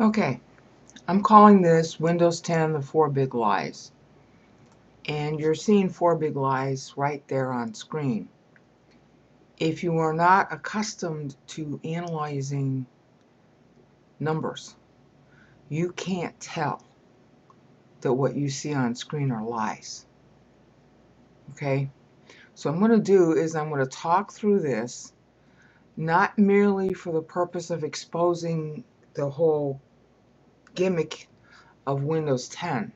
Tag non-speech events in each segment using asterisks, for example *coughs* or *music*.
Okay, I'm calling this Windows 10 the four big lies. And you're seeing four big lies right there on screen. If you are not accustomed to analyzing numbers, you can't tell that what you see on screen are lies. Okay? So I'm going to do is I'm going to talk through this not merely for the purpose of exposing the whole gimmick of Windows 10.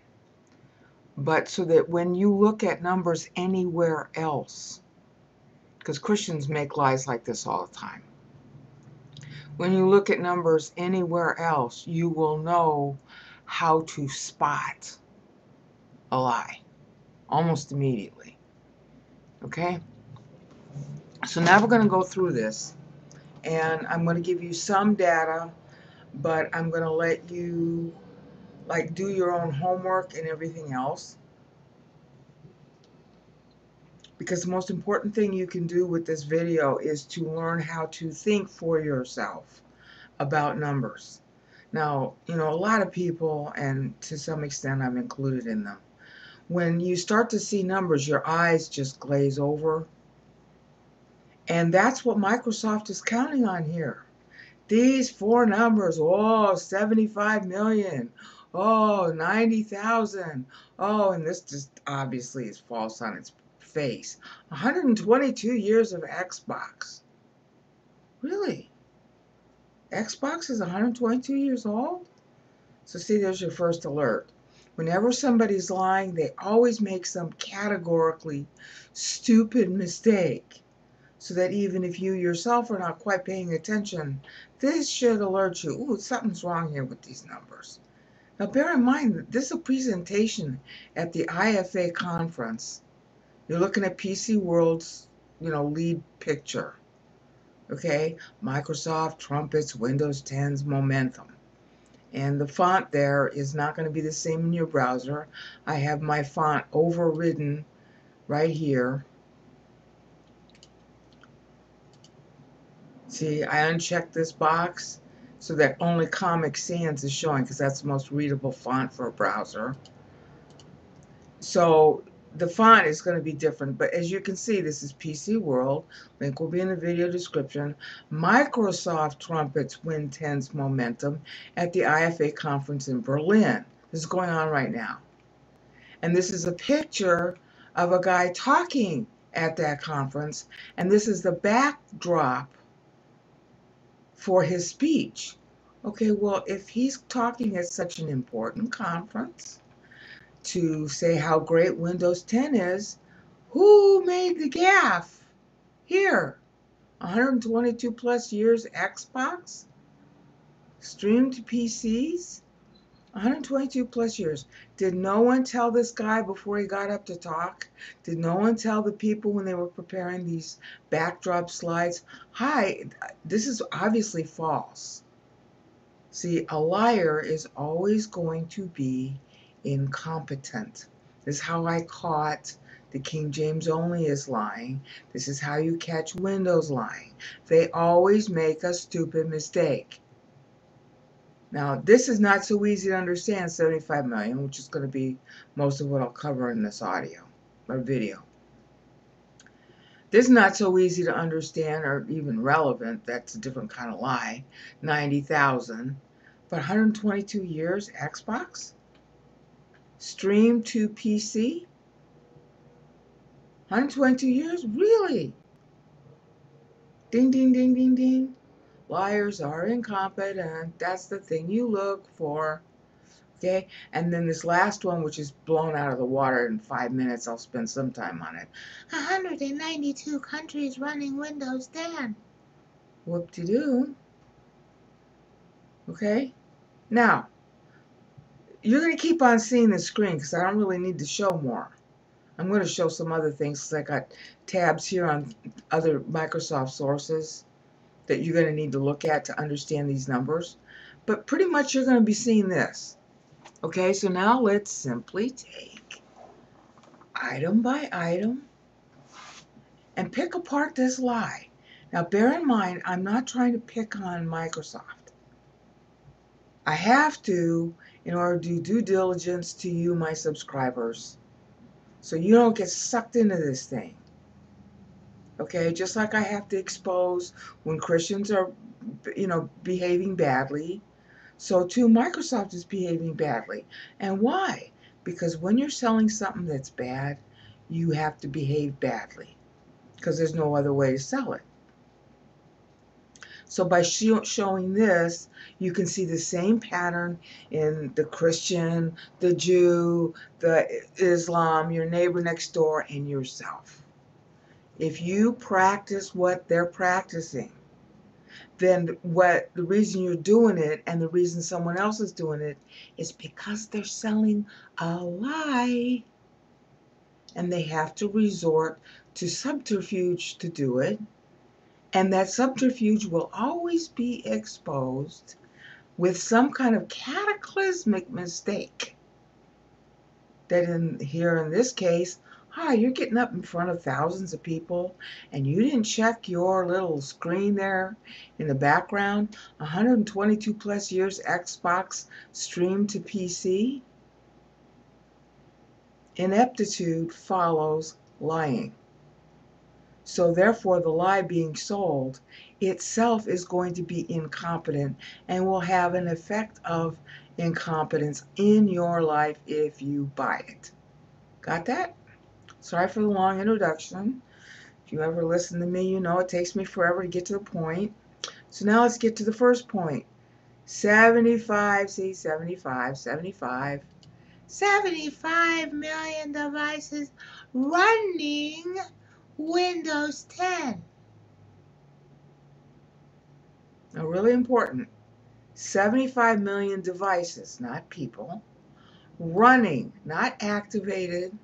But so that when you look at numbers anywhere else, because Christians make lies like this all the time. When you look at numbers anywhere else, you will know how to spot a lie almost immediately. Okay? So now we're going to go through this and I'm going to give you some data but I'm going to let you like do your own homework and everything else. Because the most important thing you can do with this video is to learn how to think for yourself about numbers. Now, you know, a lot of people, and to some extent I'm included in them, when you start to see numbers, your eyes just glaze over. And that's what Microsoft is counting on here. These four numbers, oh, 75 million, oh, 90,000, oh, and this just obviously is false on its face. 122 years of Xbox. Really? Xbox is 122 years old? So see, there's your first alert. Whenever somebody's lying, they always make some categorically stupid mistake so that even if you yourself are not quite paying attention, this should alert you, ooh, something's wrong here with these numbers. Now bear in mind that this is a presentation at the IFA conference. You're looking at PC World's, you know, lead picture. Okay, Microsoft trumpets Windows 10's momentum. And the font there is not going to be the same in your browser. I have my font overridden right here See, I unchecked this box so that only Comic Sans is showing because that's the most readable font for a browser. So the font is going to be different, but as you can see, this is PC World. Link will be in the video description. Microsoft trumpets Win 10's momentum at the IFA conference in Berlin. This is going on right now. And this is a picture of a guy talking at that conference, and this is the backdrop for his speech. Okay, well, if he's talking at such an important conference to say how great Windows 10 is, who made the gaffe? Here, 122 plus years Xbox? Streamed to PCs? 122 plus years. Did no one tell this guy before he got up to talk? Did no one tell the people when they were preparing these backdrop slides? Hi, this is obviously false. See, a liar is always going to be incompetent. This is how I caught the King James only is lying. This is how you catch Windows lying. They always make a stupid mistake. Now, this is not so easy to understand, 75 million, which is going to be most of what I'll cover in this audio or video. This is not so easy to understand or even relevant. That's a different kind of lie. 90,000. But 122 years Xbox? Stream to PC? 122 years? Really? Ding, ding, ding, ding, ding. Liars are incompetent. That's the thing you look for. Okay, and then this last one, which is blown out of the water in five minutes, I'll spend some time on it. 192 countries running Windows 10. Whoop-de-doo. Okay, now, you're going to keep on seeing the screen because I don't really need to show more. I'm going to show some other things because I got tabs here on other Microsoft sources that you're going to need to look at to understand these numbers. But pretty much you're going to be seeing this. Okay, so now let's simply take item by item and pick apart this lie. Now bear in mind, I'm not trying to pick on Microsoft. I have to in order to do due diligence to you, my subscribers. So you don't get sucked into this thing. Okay, just like I have to expose when Christians are, you know, behaving badly, so too Microsoft is behaving badly. And why? Because when you're selling something that's bad, you have to behave badly because there's no other way to sell it. So by showing this, you can see the same pattern in the Christian, the Jew, the Islam, your neighbor next door, and yourself. If you practice what they're practicing, then what the reason you're doing it and the reason someone else is doing it is because they're selling a lie. And they have to resort to subterfuge to do it. And that subterfuge will always be exposed with some kind of cataclysmic mistake that in here in this case hi you're getting up in front of thousands of people and you didn't check your little screen there in the background 122 plus years xbox streamed to pc ineptitude follows lying so therefore, the lie being sold itself is going to be incompetent and will have an effect of incompetence in your life if you buy it. Got that? Sorry for the long introduction. If you ever listen to me, you know it takes me forever to get to the point. So now let's get to the first point. 75, see, 75, 75. 75 million devices running Windows 10. Now, really important 75 million devices, not people, running, not activated.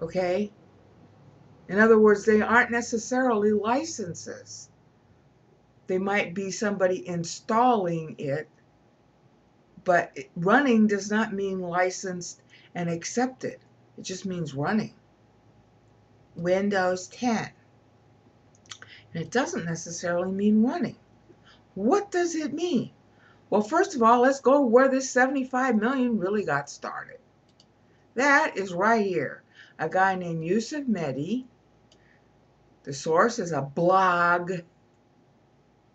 Okay? In other words, they aren't necessarily licenses. They might be somebody installing it, but running does not mean licensed and accepted. It just means running. Windows 10. And it doesn't necessarily mean running. What does it mean? Well, first of all, let's go where this 75 million really got started. That is right here. A guy named Yusuf Mehdi. The source is a blog.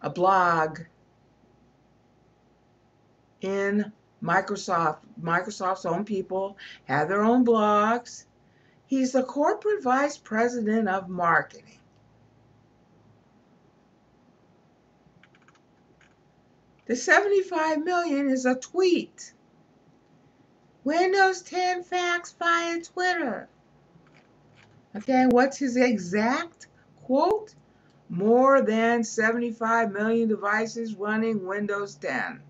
A blog in Microsoft. Microsoft's own people have their own blogs. He's the corporate vice president of marketing. The 75 million is a tweet. Windows 10 facts via Twitter. Okay, what's his exact quote? More than 75 million devices running Windows 10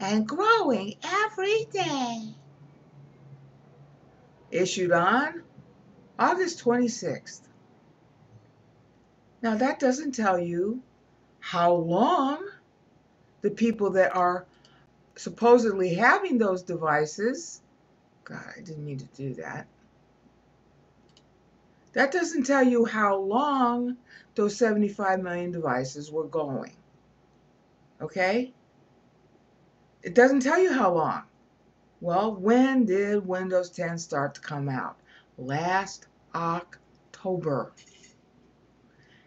and growing every day. Issued on August 26th. Now, that doesn't tell you how long the people that are supposedly having those devices, God, I didn't mean to do that. That doesn't tell you how long those 75 million devices were going. Okay? It doesn't tell you how long. Well, when did Windows 10 start to come out? last October.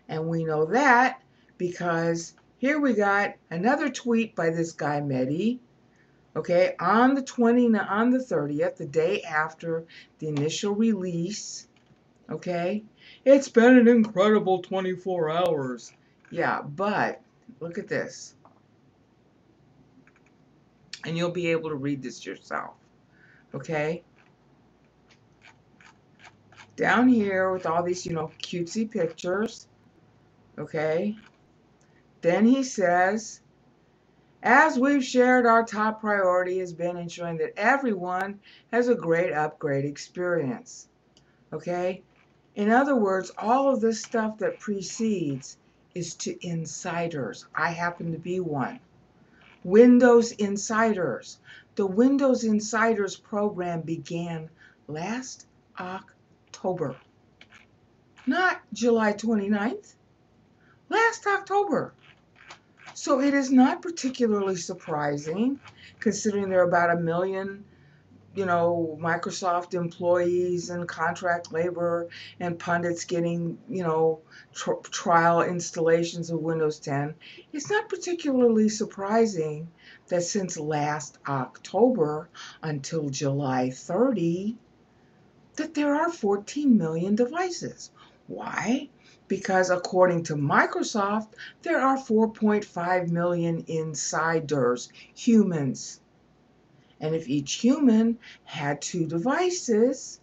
And we know that because here we got another tweet by this guy Mehdi. Okay, on the 20 on the 30th, the day after the initial release. Okay, it's been an incredible 24 hours. Yeah, but look at this. And you'll be able to read this yourself. Okay? down here with all these, you know, cutesy pictures. Okay. Then he says, as we've shared, our top priority has been ensuring that everyone has a great upgrade experience. Okay? In other words, all of this stuff that precedes is to insiders. I happen to be one. Windows Insiders. The Windows Insiders program began last October. Not July 29th. Last October. So it is not particularly surprising, considering there are about a million, you know, Microsoft employees and contract labor and pundits getting, you know, tr trial installations of Windows 10. It's not particularly surprising that since last October until July 30, that there are 14 million devices. Why? Because according to Microsoft, there are 4.5 million insiders, humans. And if each human had two devices,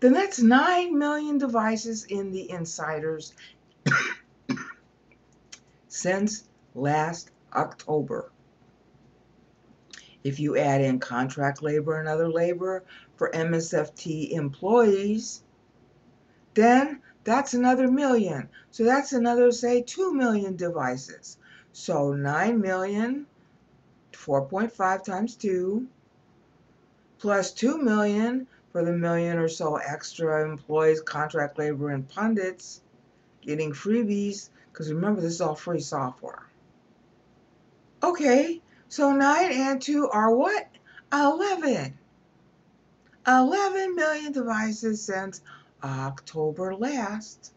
then that's 9 million devices in the insiders *coughs* since last October. If you add in contract labor and other labor for MSFT employees, then that's another million. So that's another, say, 2 million devices. So 9 million, 4.5 times 2, plus 2 million for the million or so extra employees, contract labor, and pundits getting freebies, because remember, this is all free software. Okay, so 9 and 2 are what? 11. 11 million devices since October last.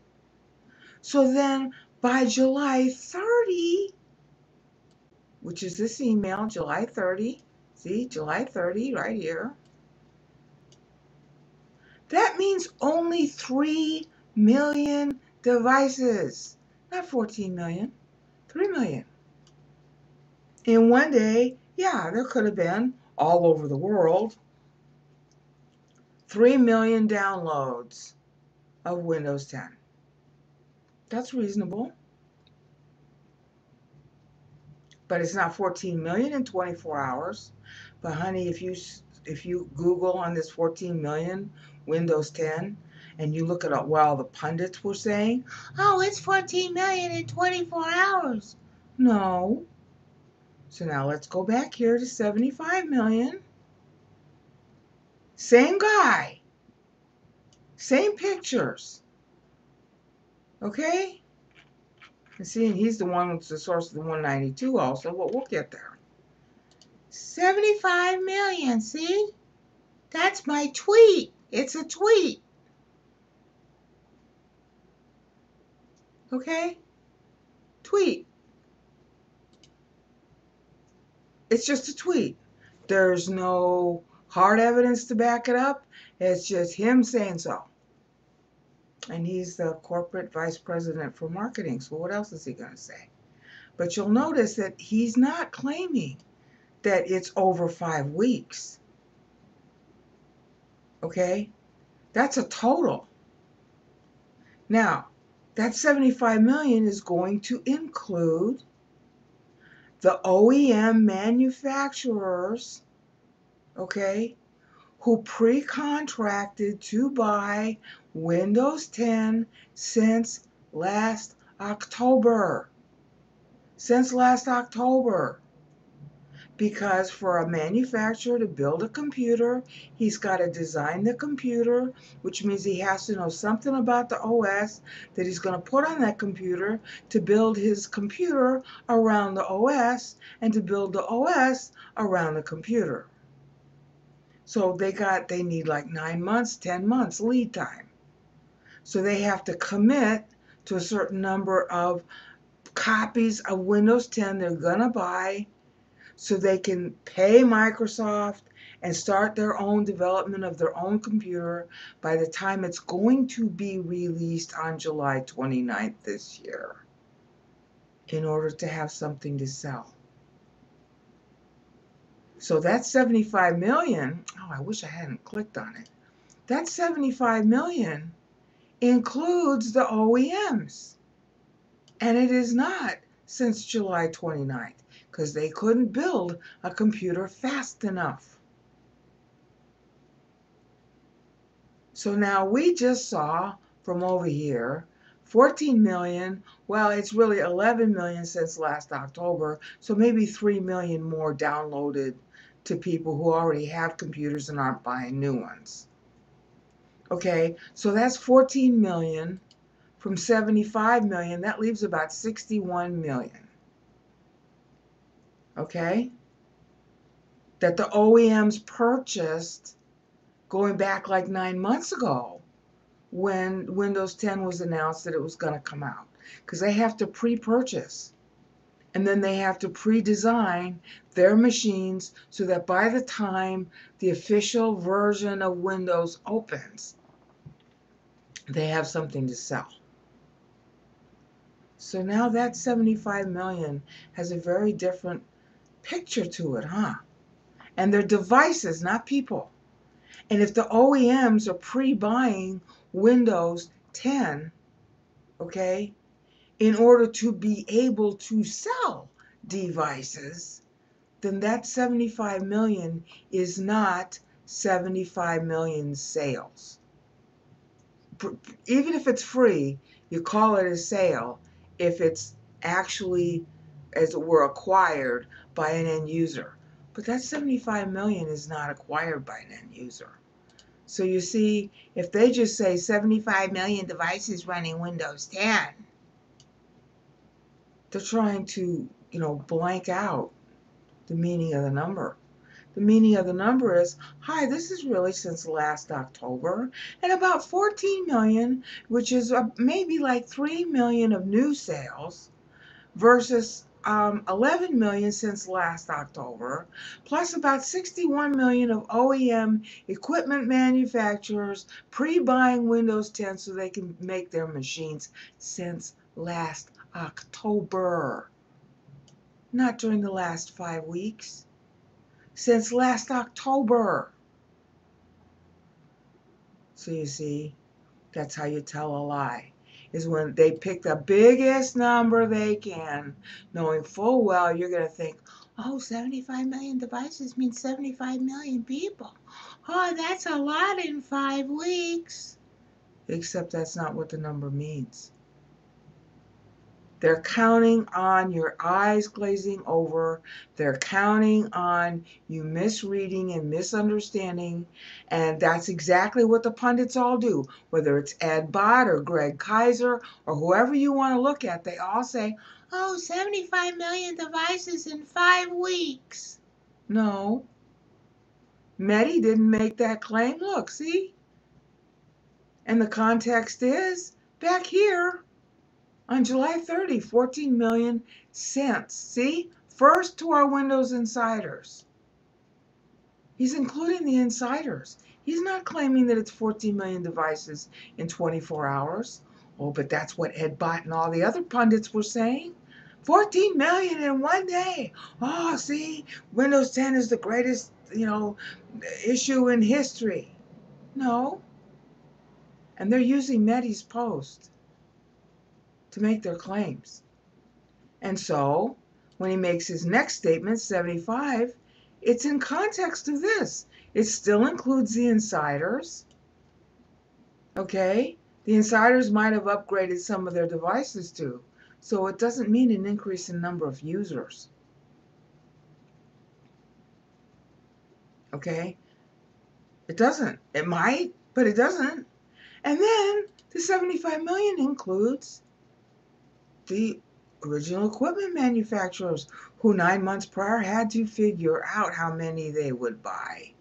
So then by July 30, which is this email, July 30, see, July 30 right here, that means only 3 million devices, not 14 million, 3 million in one day, yeah, there could have been all over the world 3 million downloads of Windows 10. That's reasonable. But it's not 14 million in 24 hours. But honey, if you if you Google on this 14 million Windows 10 and you look at what all the pundits were saying, oh, it's 14 million in 24 hours. No, so now let's go back here to 75 million. Same guy. Same pictures. Okay? And see, he's the one that's the source of the 192 also, but we'll get there. 75 million, see? That's my tweet. It's a tweet. Okay? Tweet. it's just a tweet. There's no hard evidence to back it up. It's just him saying so. And he's the corporate vice president for marketing. So what else is he going to say? But you'll notice that he's not claiming that it's over five weeks. Okay? That's a total. Now, that 75 million is going to include the OEM manufacturers, okay, who pre-contracted to buy Windows 10 since last October. Since last October because for a manufacturer to build a computer, he's got to design the computer, which means he has to know something about the OS that he's going to put on that computer to build his computer around the OS and to build the OS around the computer. So they got they need like 9 months, 10 months lead time. So they have to commit to a certain number of copies of Windows 10 they're going to buy so they can pay Microsoft and start their own development of their own computer by the time it's going to be released on July 29th this year in order to have something to sell. So that 75 million, oh, I wish I hadn't clicked on it. That 75 million includes the OEMs. And it is not since July 29th because they couldn't build a computer fast enough. So now we just saw from over here 14 million. Well, it's really 11 million since last October, so maybe 3 million more downloaded to people who already have computers and aren't buying new ones. Okay, so that's 14 million from 75 million. That leaves about 61 million. okay, that the OEMs purchased going back like nine months ago when Windows 10 was announced that it was going to come out. Because they have to pre purchase and then they have to pre-design their machines so that by the time the official version of Windows opens, they have something to sell. So now that 75 million has a very different picture to it, huh? And they're devices, not people. And if the OEMs are pre-buying Windows 10, okay, in order to be able to sell devices, then that 75 million is not 75 million sales. Even if it's free, you call it a sale if it's actually, as it were, acquired by an end user. But that 75 million is not acquired by an end user. So you see, if they just say 75 million devices running Windows 10, they're trying to, you know, blank out the meaning of the number. The meaning of the number is, hi, this is really since last October, and about 14 million, which is maybe like 3 million of new sales, versus um, 11 million since last October, plus about 61 million of OEM equipment manufacturers pre-buying Windows 10 so they can make their machines since last October. Not during the last five weeks. Since last October. So you see, that's how you tell a lie. Is when they pick the biggest number they can, knowing full well you're going to think, oh, 75 million devices means 75 million people. Oh, that's a lot in five weeks. Except that's not what the number means. They're counting on your eyes glazing over. They're counting on you misreading and misunderstanding. And that's exactly what the pundits all do. Whether it's Ed Bott or Gregg Keizer or whoever you want to look at, they all say, oh, 75 million devices in five weeks. No. Mehdi didn't make that claim. Look, see? And the context is back here on July 30, 14 million cents. See? First to our Windows insiders. He's including the insiders. He's not claiming that it's 14 million devices in 24 hours. Oh, but that's what Ed Bott and all the other pundits were saying. 14 million in one day. Oh, see, Windows 10 is the greatest, you know, issue in history. No. And they're using Mehdi's post to make their claims. And so, when he makes his next statement, 75, it's in context of this. It still includes the insiders. Okay? The insiders might have upgraded some of their devices too. So it doesn't mean an increase in number of users. Okay? It doesn't. It might, but it doesn't. And then the 75 million includes the original equipment manufacturers who nine months prior had to figure out how many they would buy.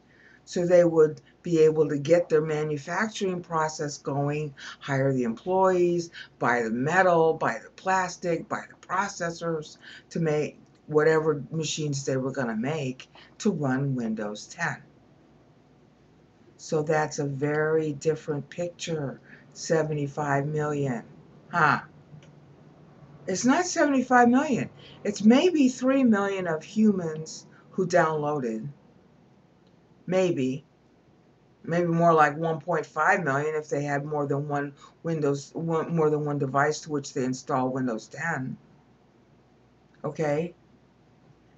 So they would be able to get their manufacturing process going, hire the employees, buy the metal, buy the plastic, buy the processors to make whatever machines they were going to make to run Windows 10. So that's a very different picture. 75 million. Huh? It's not 75 million. It's maybe 3 million of humans who downloaded. Maybe. Maybe more like 1.5 million if they had more than one Windows, one, more than one device to which they install Windows 10. Okay?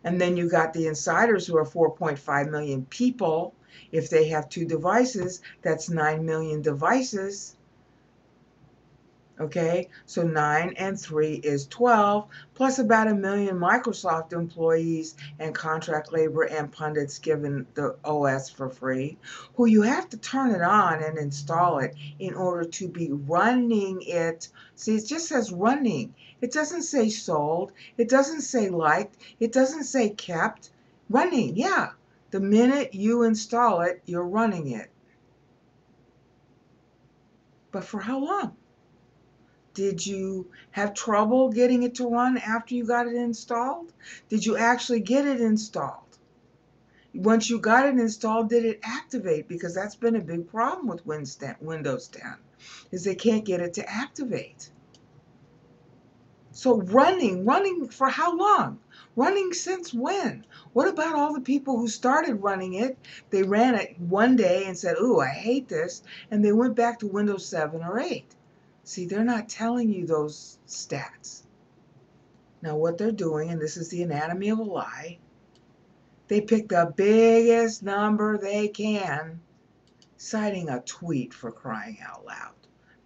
And then you got the insiders who are 4.5 million people. If they have two devices, that's 9 million devices. Okay, so 9 and 3 is 12, plus about a million Microsoft employees and contract labor and pundits given the OS for free, who you have to turn it on and install it in order to be running it. See, it just says running. It doesn't say sold. It doesn't say liked. It doesn't say kept. Running, yeah. The minute you install it, you're running it. But for how long? Did you have trouble getting it to run after you got it installed? Did you actually get it installed? Once you got it installed, did it activate? Because that's been a big problem with Windows 10, is they can't get it to activate. So running, running for how long? Running since when? What about all the people who started running it? They ran it one day and said, ooh, I hate this, and they went back to Windows 7 or 8. See, they're not telling you those stats. Now, what they're doing, and this is the anatomy of a lie, they pick the biggest number they can, citing a tweet for crying out loud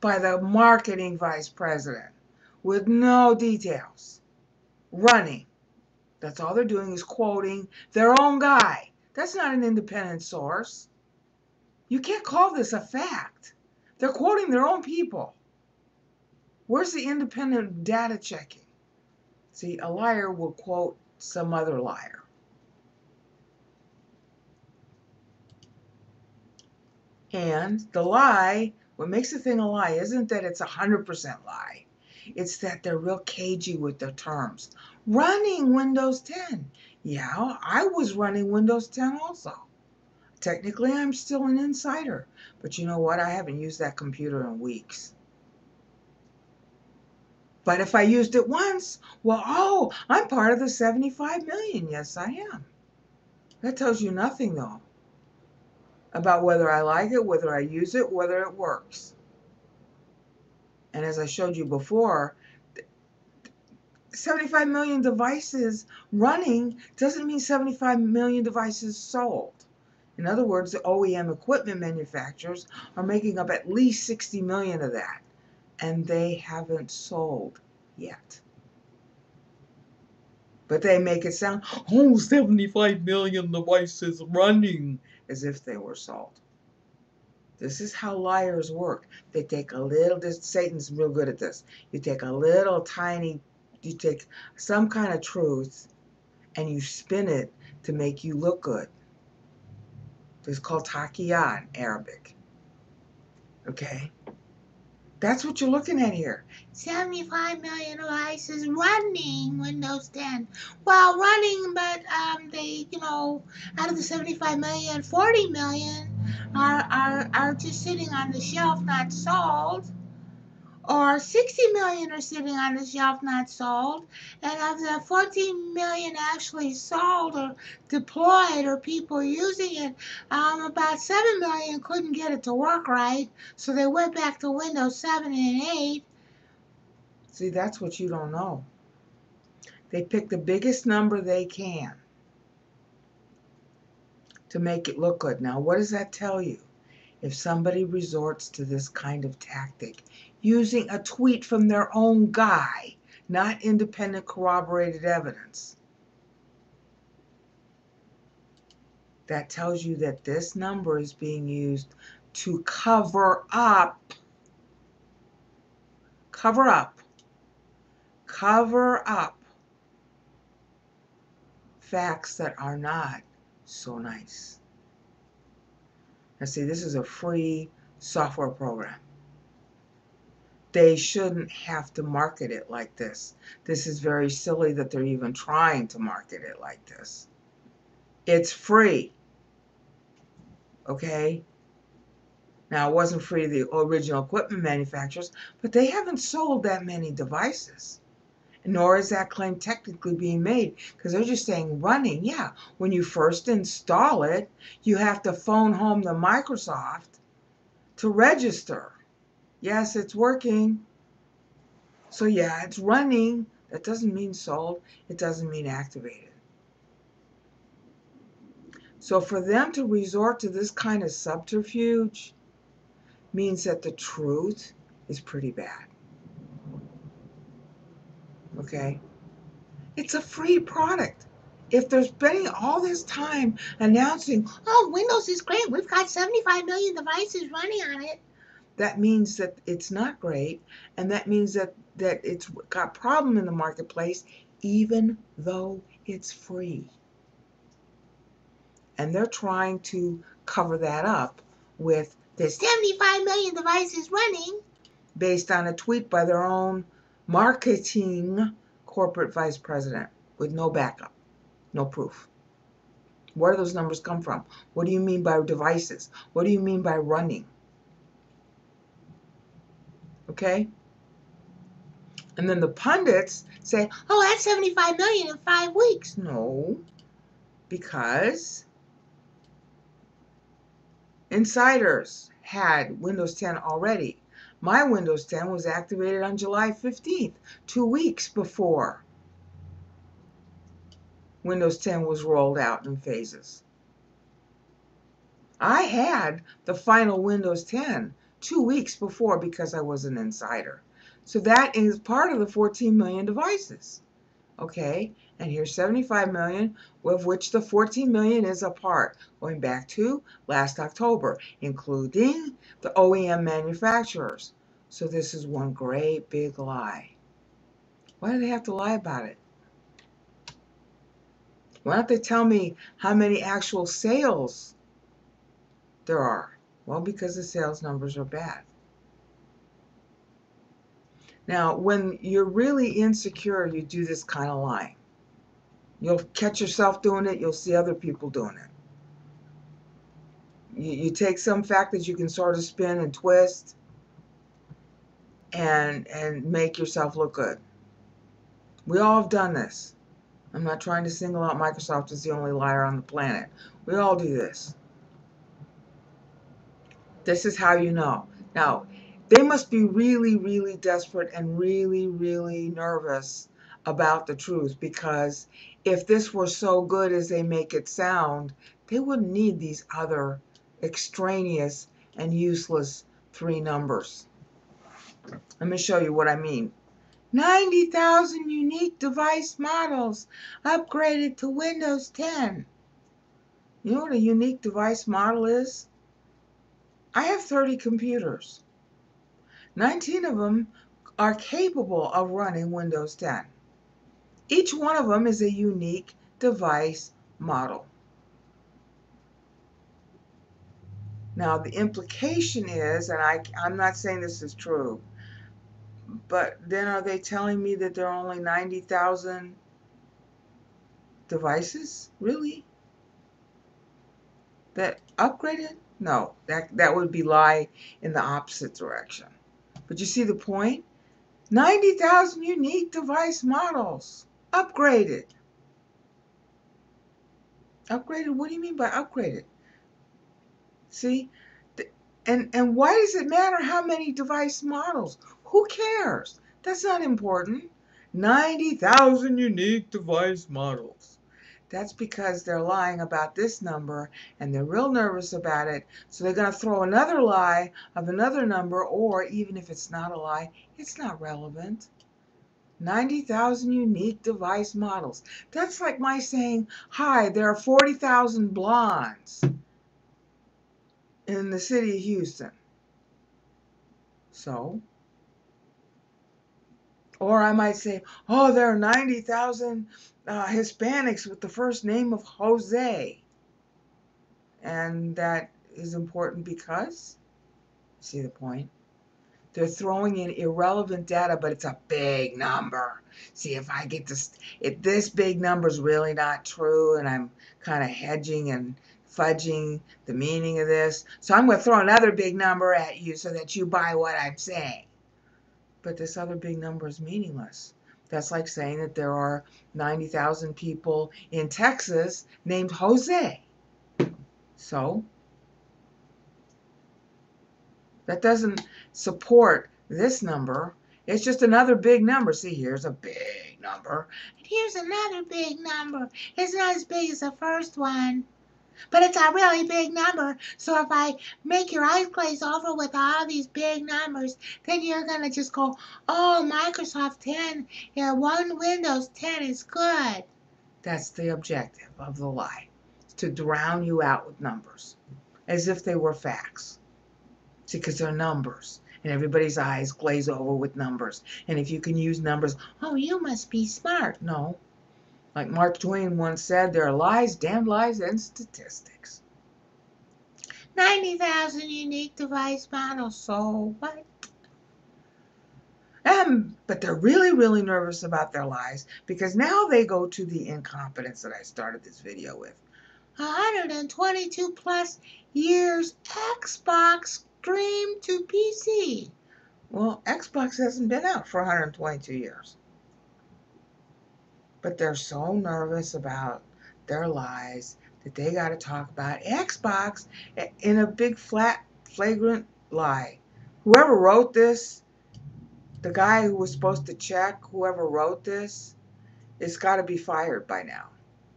by the marketing vice president with no details. Running. That's all they're doing is quoting their own guy. That's not an independent source. You can't call this a fact. They're quoting their own people. Where's the independent data checking? See, a liar will quote some other liar. And the lie, what makes a thing a lie isn't that it's a 100% lie. It's that they're real cagey with their terms. Running Windows 10. Yeah, I was running Windows 10 also. Technically, I'm still an insider. But you know what? I haven't used that computer in weeks. But if I used it once, well, oh, I'm part of the 75 million. Yes, I am. That tells you nothing, though, about whether I like it, whether I use it, whether it works. And as I showed you before, 75 million devices running doesn't mean 75 million devices sold. In other words, the OEM equipment manufacturers are making up at least 60 million of that and they haven't sold yet. But they make it sound, oh, 75 million devices running, as if they were sold. This is how liars work. They take a little, this, Satan's real good at this. You take a little tiny, you take some kind of truth and you spin it to make you look good. It's called taqiyya in Arabic. Okay? That's what you're looking at here. 75 million devices running Windows 10. Well, running, but um, they, you know, out of the 75 million, 40 million are, are, are just sitting on the shelf, not sold or 60 million are sitting on the shelf not sold, and of the 14 million actually sold or deployed or people using it, um, about 7 million couldn't get it to work right, so they went back to Windows 7 and 8. See, that's what you don't know. They pick the biggest number they can to make it look good. Now, what does that tell you? If somebody resorts to this kind of tactic, using a tweet from their own guy, not independent corroborated evidence. That tells you that this number is being used to cover up, cover up, cover up facts that are not so nice. Now see, this is a free software program they shouldn't have to market it like this. This is very silly that they're even trying to market it like this. It's free. Okay? Now, it wasn't free to the original equipment manufacturers, but they haven't sold that many devices. Nor is that claim technically being made because they're just saying running. Yeah, when you first install it, you have to phone home the Microsoft to register. Yes, it's working. So yeah, it's running. That doesn't mean sold. It doesn't mean activated. So for them to resort to this kind of subterfuge means that the truth is pretty bad. Okay? It's a free product. If they're spending all this time announcing, Oh, Windows is great. We've got 75 million devices running on it. that means that it's not great, and that means that, that it's got problem in the marketplace, even though it's free. And they're trying to cover that up with this 75 million devices running. based on a tweet by their own marketing corporate vice president with no backup, no proof. Where do those numbers come from? What do you mean by devices? What do you mean by running? Okay? And then the pundits say, Oh, that's 75 million in five weeks. no, because insiders had Windows 10 already. My Windows 10 was activated on July 15th, two weeks before Windows 10 was rolled out in phases. I had the final Windows 10 two weeks before because I was an insider. So that is part of the 14 million devices. Okay, and here's 75 million, of which the 14 million is a part, going back to last October, including the OEM manufacturers. So this is one great big lie. Why do they have to lie about it? Why don't they tell me how many actual sales there are? Well, because the sales numbers are bad. Now, when you're really insecure, you do this kind of lying. You'll catch yourself doing it, you'll see other people doing it. You, you take some fact that you can sort of spin and twist and and make yourself look good. We all have done this. I'm not trying to single out Microsoft as the only liar on the planet. We all do this. This is how you know. Now, they must be really, really desperate and really, really nervous about the truth because if this were so good as they make it sound, they wouldn't need these other extraneous and useless three numbers. Let me show you what I mean. 90,000 unique device models upgraded to Windows 10. You know what a unique device model is? I have 30 computers. 19 of them are capable of running Windows 10. Each one of them is a unique device model. Now, the implication is, and I, I'm not saying this is true, but then are they telling me that there are only 90,000 devices? Really? That upgraded? No, that, that would be lie in the opposite direction. But you see the point? 90,000 unique device models. Upgraded. Upgraded? What do you mean by upgraded? See? And, and why does it matter how many device models? Who cares? That's not important. 90,000 unique device models. That's because they're lying about this number and they're real nervous about it. So they're going to throw another lie of another number, or even if it's not a lie, it's not relevant. 90,000 unique device models. That's like my saying, Hi, there are 40,000 blondes in the city of Houston. So, or I might say, oh, there are 90,000 uh, Hispanics with the first name of Jose. And that is important because, see the point? They're throwing in irrelevant data, but it's a big number. See, if I get this, if this big number is really not true, and I'm kind of hedging and fudging the meaning of this, so I'm going to throw another big number at you so that you buy what I'm saying. But this other big number is meaningless. That's like saying that there are 90,000 people in Texas named Jose. So, that doesn't support this number. It's just another big number. See, here's a big number. And here's another big number. It's not as big as the first one. But it's a really big number. So if I make your eyes glaze over with all these big numbers, then you're going to just go, oh, Microsoft 10, yeah, one Windows 10 is good. That's the objective of the lie, to drown you out with numbers, as if they were facts. See, because they're numbers, and everybody's eyes glaze over with numbers. And if you can use numbers, oh, you must be smart. No, like Mark Twain once said, there are lies, damned lies, and statistics. 90,000 unique device models, so what? Um, but they're really, really nervous about their lies because now they go to the incompetence that I started this video with. 122 plus years Xbox stream to PC. Well, Xbox hasn't been out for 122 years but they're so nervous about their lies that they got to talk about Xbox in a big, flat, flagrant lie. Whoever wrote this, the guy who was supposed to check, whoever wrote this, it's got to be fired by now.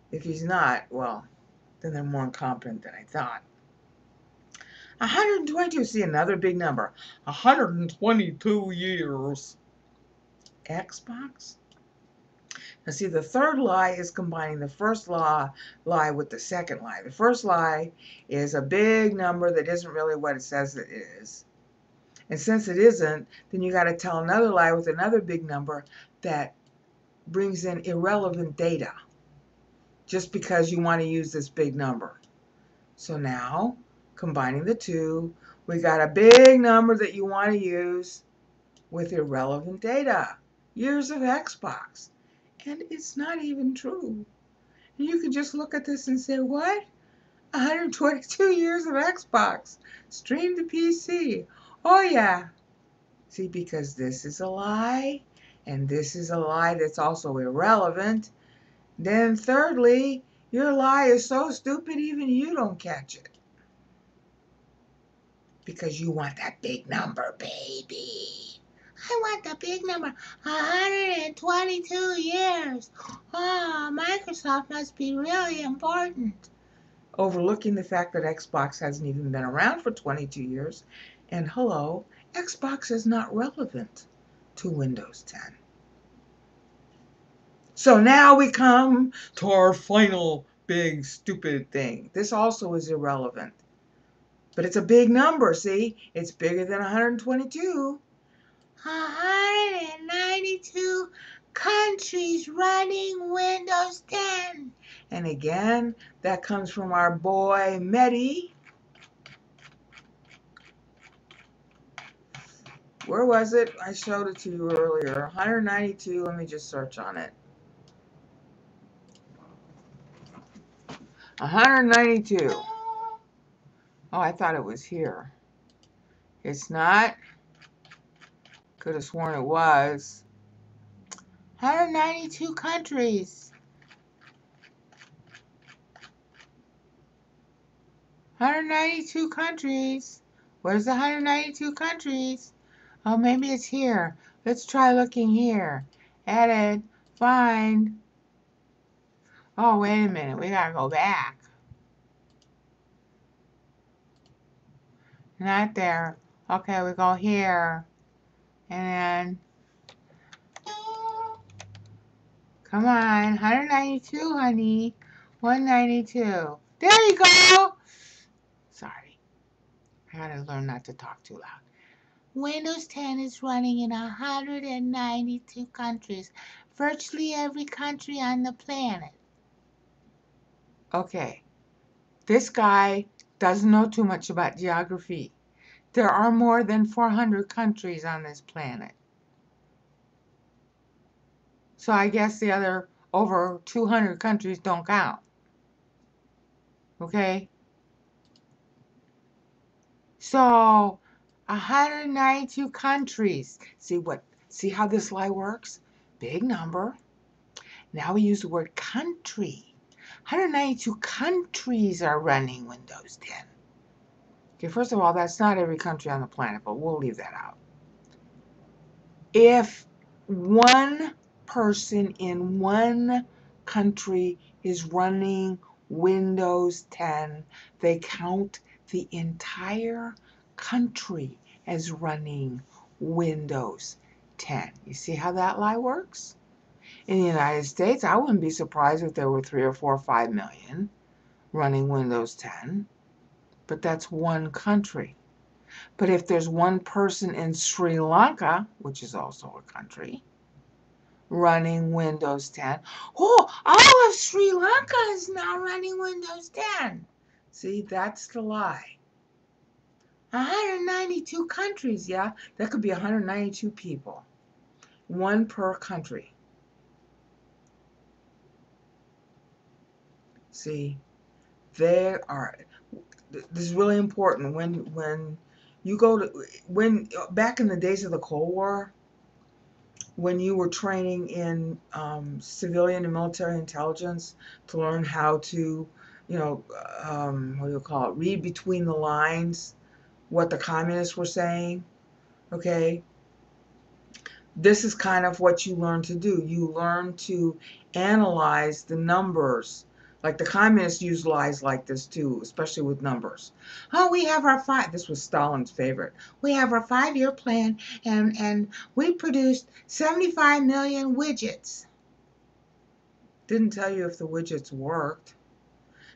If he's not, well, then they're more incompetent than I thought. 122, see another big number. 122 years. Xbox? Now see, the third lie is combining the first law lie with the second lie. The first lie is a big number that isn't really what it says it is. And since it isn't, then you got to tell another lie with another big number that brings in irrelevant data just because you want to use this big number. So now, combining the two, we got a big number that you want to use with irrelevant data. Years of Xbox. And it's not even true. You can just look at this and say, what? 122 *laughs* years of Xbox. Stream to PC. Oh, yeah. See, because this is a lie, and this is a lie that's also irrelevant. Then, thirdly, your lie is so stupid even you don't catch it. Because you want that big number, baby. I want the big number 122 years. Oh, Microsoft must be really important. Overlooking the fact that Xbox hasn't even been around for 22 years. And hello, Xbox is not relevant to Windows 10. So now we come to our final big stupid thing. This also is irrelevant. But it's a big number, see? It's bigger than 122. 192 countries running Windows 10. And again, that comes from our boy Mehdi. Where was it? I showed it to you earlier. 192. Let me just search on it. 192. Oh, I thought it was here. It's not. Could have sworn it was. 192 countries. 192 countries. Where's the 192 countries? Oh, maybe it's here. Let's try looking here. Edit. Find. Oh, wait a minute. We gotta go back. Not there. Okay, we go here. And come on, 192, honey. 192. There you go. Sorry. I gotta learn not to talk too loud. Windows 10 is running in 192 countries, virtually every country on the planet. Okay, this guy doesn't know too much about geography. There are more than 400 countries on this planet. So I guess the other over 200 countries don't count. Okay? So 192 countries. See what see how this lie works? Big number. Now we use the word country. 192 countries are running Windows 10. Okay, first of all, that's not every country on the planet, but we'll leave that out. If one person in one country is running Windows 10. They count the entire country as running Windows 10. You see how that lie works? In the United States, I wouldn't be surprised if there were three or four or five million running Windows 10, but that's one country. But if there's one person in Sri Lanka, which is also a country, running Windows 10, oh, all of Sri Lanka is now running Windows 10. See, that's the lie. 192 countries, yeah, that could be 192 people. One per country. See, they are, this is really important when, when you go to, when, back in the days of the Cold War, when you were training in um, civilian and military intelligence to learn how to, you know, um, what do you call it, read between the lines what the communists were saying, okay? This is kind of what you learn to do. You learn to analyze the numbers. Like the communists use lies like this too, especially with numbers. Oh, we have our five. This was Stalin's favorite. We have our five-year plan, and and we produced 75 million widgets. Didn't tell you if the widgets worked.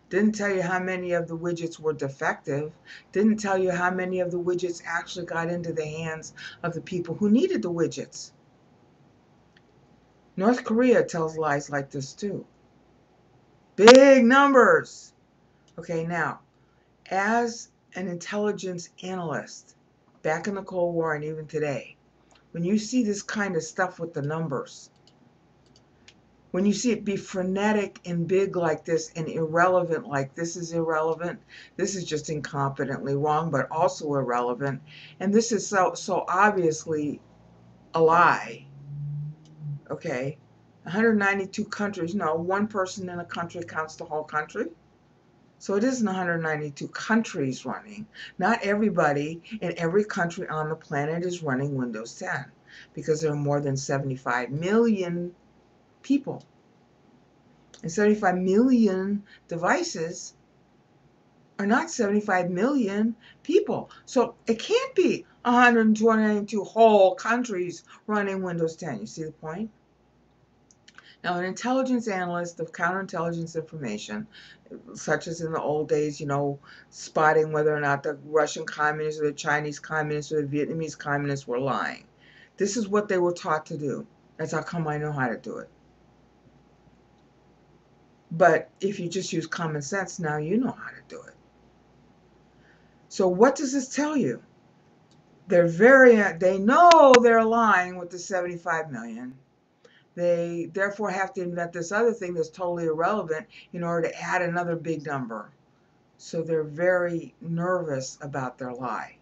Didn't tell you how many of the widgets were defective. Didn't tell you how many of the widgets actually got into the hands of the people who needed the widgets. North Korea tells lies like this too. Big numbers. Okay, now, as an intelligence analyst, back in the Cold War and even today, when you see this kind of stuff with the numbers, when you see it be frenetic and big like this and irrelevant like this is irrelevant this is just incompetently wrong but also irrelevant and this is so so obviously a lie okay 192 countries no one person in a country counts the whole country so it isn't 192 countries running not everybody in every country on the planet is running Windows 10 because there are more than 75 million people. And 75 million devices are not 75 million people. So it can't be 122 whole countries running Windows 10. You see the point? Now, an intelligence analyst of counterintelligence information, such as in the old days, you know, spotting whether or not the Russian communists or the Chinese communists or the Vietnamese communists were lying. This is what they were taught to do. That's how come I know how to do it. But if you just use common sense, now you know how to do it. So what does this tell you? They're very, they know they're lying with the 75 million. They therefore have to invent this other thing that's totally irrelevant in order to add another big number. So they're very nervous about their lie.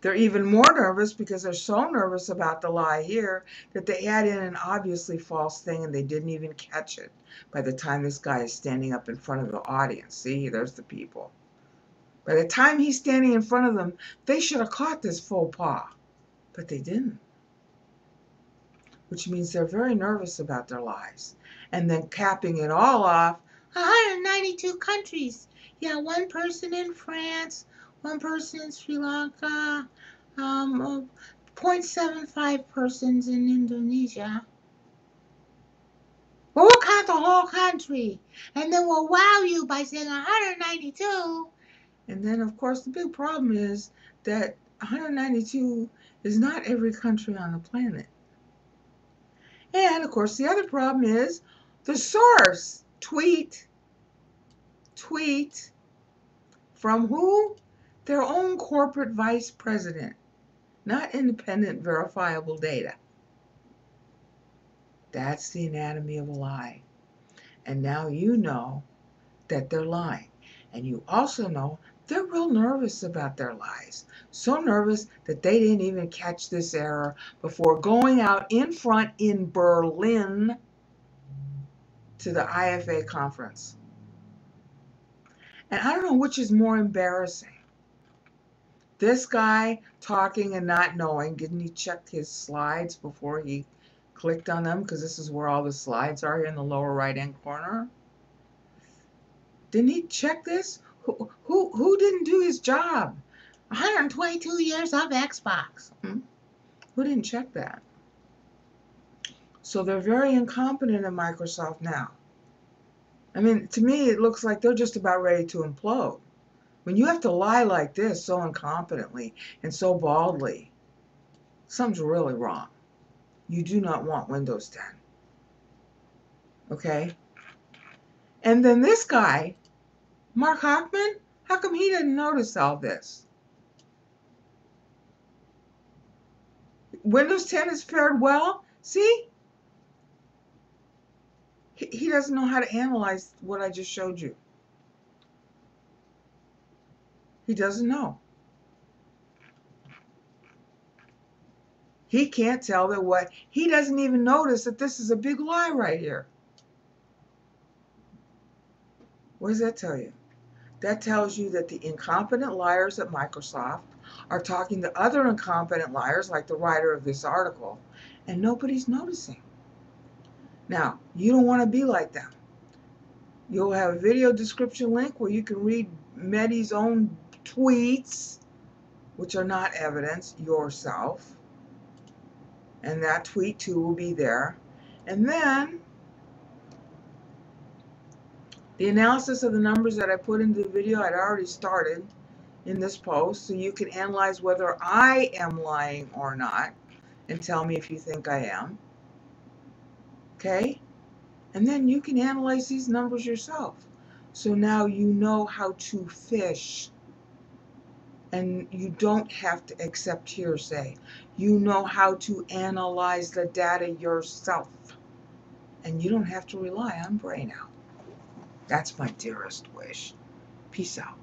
They're even more nervous because they're so nervous about the lie here that they add in an obviously false thing and they didn't even catch it by the time this guy is standing up in front of the audience. See, there's the people. By the time he's standing in front of them, they should have caught this faux pas, but they didn't. Which means they're very nervous about their lives. And then capping it all off, 192 countries. Yeah, one person in France, one person in Sri Lanka, um, 0.75 persons in Indonesia. Well, we'll count the whole country, and then we'll wow you by saying 192. And then, of course, the big problem is that 192 is not every country on the planet. And, of course, the other problem is the source. Tweet. Tweet. From who? their own corporate vice president, not independent verifiable data. That's the anatomy of a lie. And now you know that they're lying. And you also know they're real nervous about their lives. So nervous that they didn't even catch this error before going out in front in Berlin to the IFA conference. And I don't know which is more embarrassing this guy talking and not knowing, didn't he check his slides before he clicked on them? Because this is where all the slides are here in the lower right hand corner. Didn't he check this? Who who didn't do his job? 122 years of Xbox. Hmm? Who didn't check that? So they're very incompetent at Microsoft now. I mean, to me, it looks like they're just about ready to implode. When you have to lie like this so incompetently and so baldly, something's really wrong. You do not want Windows 10. Okay? And then this guy, Mark Hachman, how come he didn't notice all this? Windows 10 has fared well. See? He, he doesn't know how to analyze what I just showed you. He doesn't know. He can't tell that what, he doesn't even notice that this is a big lie right here. What does that tell you? That tells you that the incompetent liars at Microsoft are talking to other incompetent liars, like the writer of this article, and nobody's noticing. Now, you don't want to be like them. You'll have a video description link where you can read Mehdi's own tweets, which are not evidence, yourself. And that tweet too will be there. And then the analysis of the numbers that I put into the video, I'd already started in this post, so you can analyze whether I am lying or not and tell me if you think I am. Okay? And then you can analyze these numbers yourself. So now you know how to fish. And you don't have to accept hearsay. You know how to analyze the data yourself. And you don't have to rely on brain out. That's my dearest wish. Peace out.